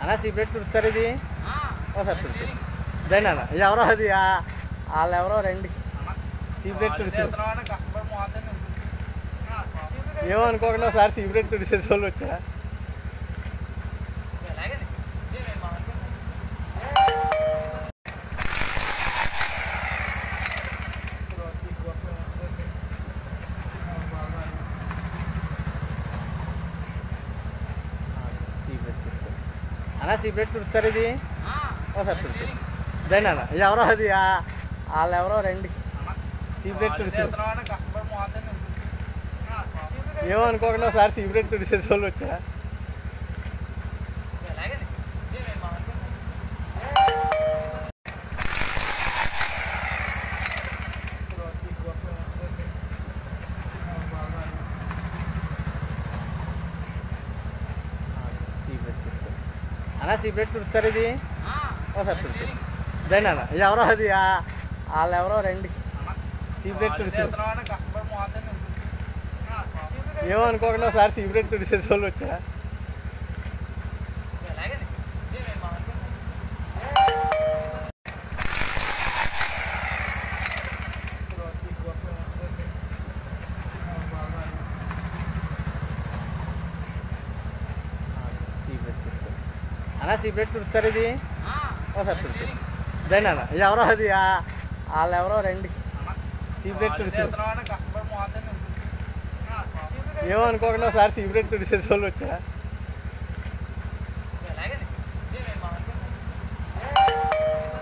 అన్న సీక్రెట్ తుడుస్తారు ఇది? ఒకసారి రండి అన్న? ఎవరో అది? వాళ్ళు ఎవరో రండి. సీక్రెట్ తుడిచి ఏమనుకోకుండా ఒకసారి సీక్రెట్ తుడిచేసే వాళ్ళు వచ్చా అన్న సీక్రెట్ తుడుస్తారు ఇది? ఒకసారి రండి అన్న ఎవరో అది వాళ్ళు ఎవరో రండి. సీక్రెట్ తుడిచి ఏమనుకోకుండా ఒకసారి సీక్రెట్ తుడిచేసే వాళ్ళు వచ్చా అన్న సీక్రెట్ తుడుస్తారు ఇది? ఒకసారి రండి అన్న ఎవరో అది వాళ్ళు ఎవరో రండి. చేస్తున్నావా? కస్టమర్ మోతాన్ని. ఏమనుకోకుండా ఒకసారి సీక్రెట్ తుడిచేసే వాళ్ళు వచ్చా అలాగే. నేను ఏమనుకుంటున్నా? సీక్రెట్ తుడిస్తారు అన్న ఎవరో అది ఆ- వాళ్ళు ఎవరో రండి సీక్రెట్ తుడిచి ఏమనుకోకుండా ఒకసారి సీక్రెట్ తుడిచేసే వాళ్ళు వచ్చా సీక్రెట్ తుడుస్తారు అన్న సీక్రెట్ తుడుస్తారు ఇది ఒకసారి రండి అన్న ఎవరో అది వాళ్ళు ఎవరో రండి చేస్తున్నావా? కస్టమర్ మోతాన్ని. ఏమనుకోకుండా ఒకసారి సీక్రెట్ తుడిచేసే వాళ్ళు వచ్చా